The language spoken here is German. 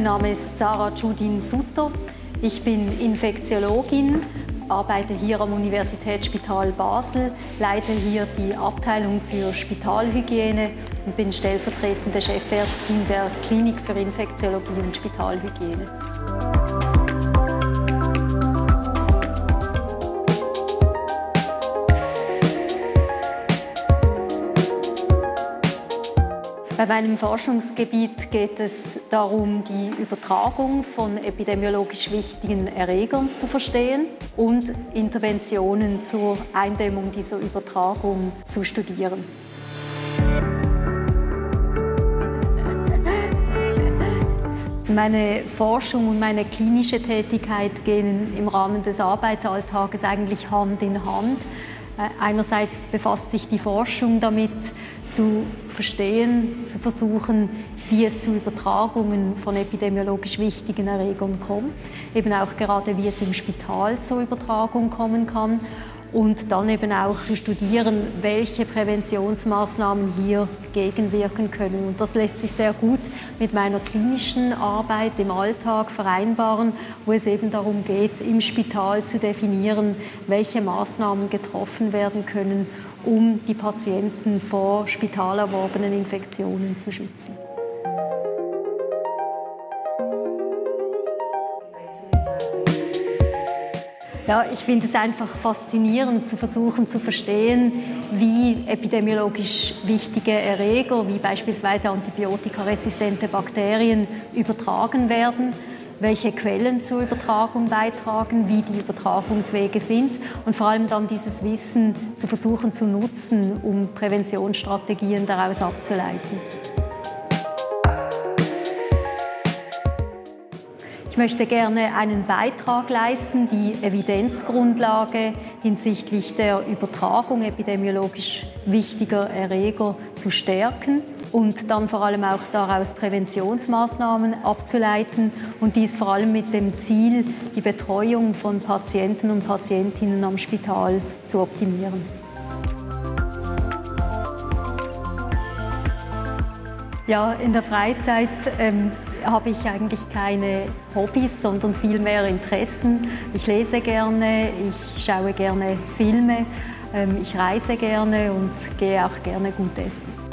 Mein Name ist Sarah Judin Sutter. Ich bin Infektiologin, arbeite hier am Universitätsspital Basel, leite hier die Abteilung für Spitalhygiene und bin stellvertretende Chefärztin der Klinik für Infektiologie und Spitalhygiene. Bei meinem Forschungsgebiet geht es darum, die Übertragung von epidemiologisch wichtigen Erregern zu verstehen und Interventionen zur Eindämmung dieser Übertragung zu studieren. Meine Forschung und meine klinische Tätigkeit gehen im Rahmen des Arbeitsalltages eigentlich Hand in Hand. Äh, einerseits befasst sich die Forschung damit, zu verstehen, zu versuchen, wie es zu Übertragungen von epidemiologisch wichtigen Erregern kommt, eben auch gerade wie es im Spital zur Übertragung kommen kann und dann eben auch zu studieren, welche Präventionsmaßnahmen hier gegenwirken können. Und das lässt sich sehr gut mit meiner klinischen Arbeit im Alltag vereinbaren, wo es eben darum geht, im Spital zu definieren, welche Maßnahmen getroffen werden können, um die Patienten vor spitalerworbenen Infektionen zu schützen. Ja, ich finde es einfach faszinierend zu versuchen zu verstehen, wie epidemiologisch wichtige Erreger, wie beispielsweise antibiotikaresistente Bakterien übertragen werden, welche Quellen zur Übertragung beitragen, wie die Übertragungswege sind und vor allem dann dieses Wissen zu versuchen zu nutzen, um Präventionsstrategien daraus abzuleiten. Ich möchte gerne einen Beitrag leisten, die Evidenzgrundlage hinsichtlich der Übertragung epidemiologisch wichtiger Erreger zu stärken und dann vor allem auch daraus Präventionsmaßnahmen abzuleiten und dies vor allem mit dem Ziel, die Betreuung von Patienten und Patientinnen am Spital zu optimieren. Ja, in der Freizeit ähm, habe ich eigentlich keine Hobbys, sondern vielmehr Interessen. Ich lese gerne, ich schaue gerne Filme, ähm, ich reise gerne und gehe auch gerne gut essen.